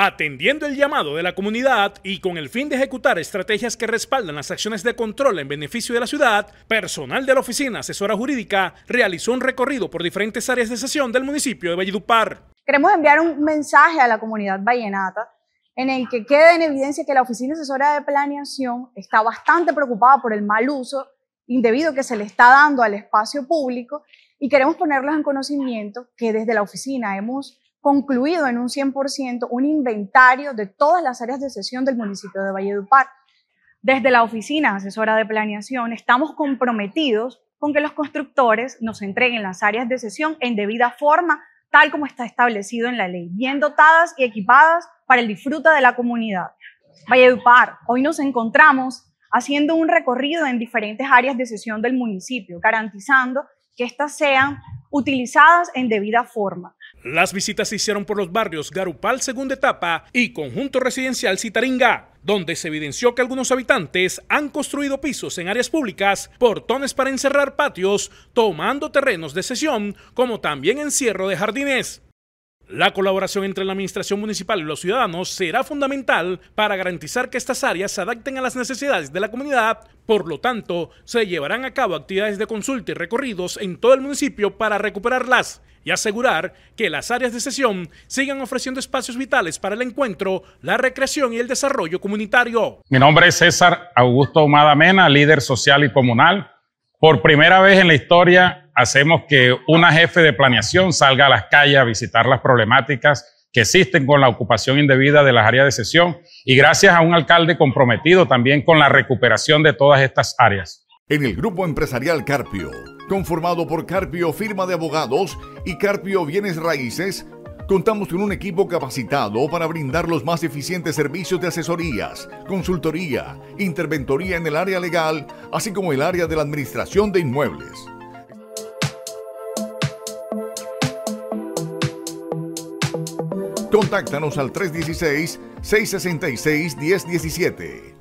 Atendiendo el llamado de la comunidad y con el fin de ejecutar estrategias que respaldan las acciones de control en beneficio de la ciudad, personal de la Oficina Asesora Jurídica realizó un recorrido por diferentes áreas de sesión del municipio de Valledupar. Queremos enviar un mensaje a la comunidad vallenata en el que quede en evidencia que la Oficina Asesora de Planeación está bastante preocupada por el mal uso indebido que se le está dando al espacio público y queremos ponerlos en conocimiento que desde la oficina hemos concluido en un 100% un inventario de todas las áreas de sesión del municipio de Valledupar. Desde la Oficina Asesora de Planeación estamos comprometidos con que los constructores nos entreguen las áreas de sesión en debida forma, tal como está establecido en la ley, bien dotadas y equipadas para el disfrute de la comunidad. Valledupar, hoy nos encontramos haciendo un recorrido en diferentes áreas de sesión del municipio, garantizando que éstas sean utilizadas en debida forma. Las visitas se hicieron por los barrios Garupal segunda etapa y Conjunto Residencial Citaringa, donde se evidenció que algunos habitantes han construido pisos en áreas públicas, portones para encerrar patios, tomando terrenos de sesión, como también encierro de jardines. La colaboración entre la administración municipal y los ciudadanos será fundamental para garantizar que estas áreas se adapten a las necesidades de la comunidad, por lo tanto, se llevarán a cabo actividades de consulta y recorridos en todo el municipio para recuperarlas y asegurar que las áreas de sesión sigan ofreciendo espacios vitales para el encuentro, la recreación y el desarrollo comunitario. Mi nombre es César Augusto Madamena, líder social y comunal. Por primera vez en la historia hacemos que una jefe de planeación salga a las calles a visitar las problemáticas que existen con la ocupación indebida de las áreas de sesión y gracias a un alcalde comprometido también con la recuperación de todas estas áreas. En el grupo empresarial Carpio, conformado por Carpio Firma de Abogados y Carpio Bienes Raíces, contamos con un equipo capacitado para brindar los más eficientes servicios de asesorías, consultoría, interventoría en el área legal, así como el área de la administración de inmuebles. Contáctanos al 316-666-1017.